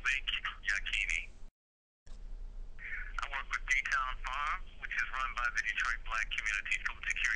Malik Yakini. I work with D-Town Farms, which is run by the Detroit Black Community Food Security.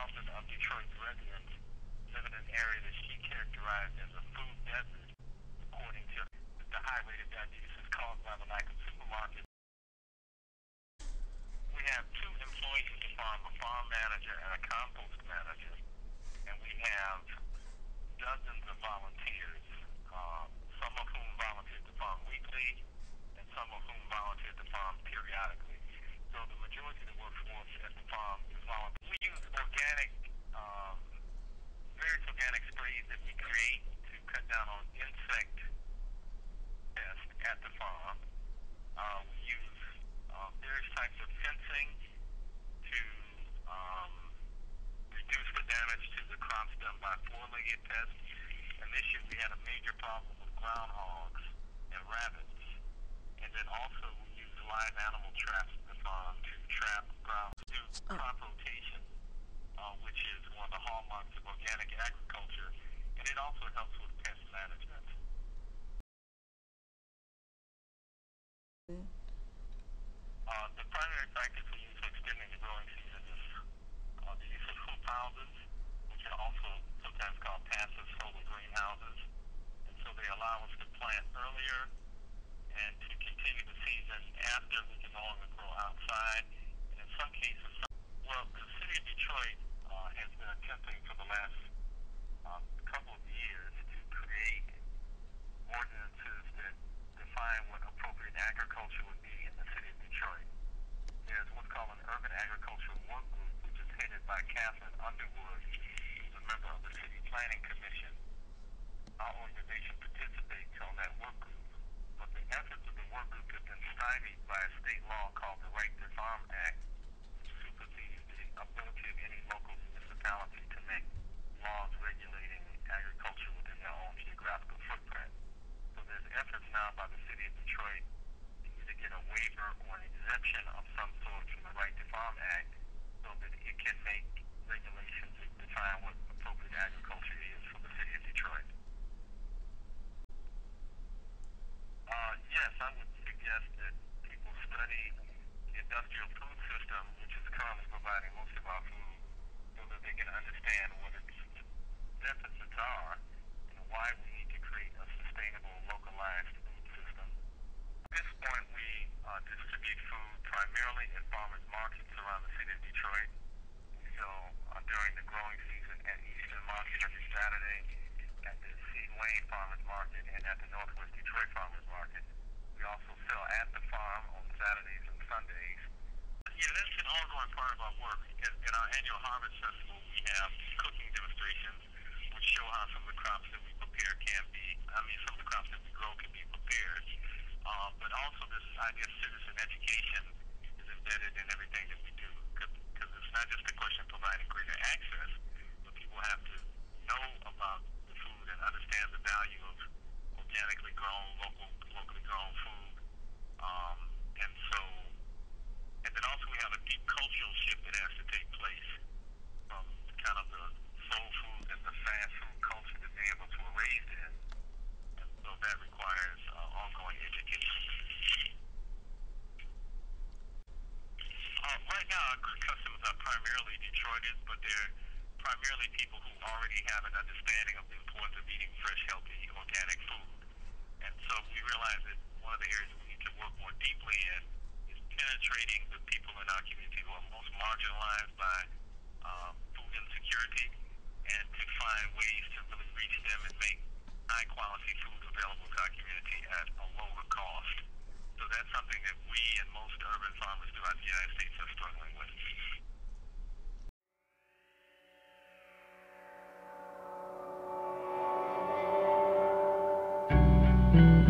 thousand of Detroit's residents live in an area that she characterized as a food desert, according to the high rate of diabetes is caused by the lack of supermarkets. We have two employees at the farm, a farm manager and a compost manager, and we have dozens of volunteers, uh, some of whom volunteer at the farm weekly, and some of whom volunteer at the farm periodically. So the majority stymied by state law called suggest that people study the industrial food system, which is currently providing most of our food, so that they can understand what its deficits are and why we need to create a sustainable, localized food system. At this point, we uh, distribute food primarily at farmers markets around the city of Detroit. So uh, during the growing season at Eastern Market every Saturday, at the Seed Lane Farmers Market, and at the North yeah, that's been ongoing part of our work. at our annual harvest festival we have customers are primarily Detroiters, but they're primarily people who already have an understanding of the importance of eating fresh, healthy, organic food. And so we realize that one of the areas we need to work more deeply in is penetrating the people in our community who are most marginalized by um, food insecurity and to find ways to really reach them and make high quality food You.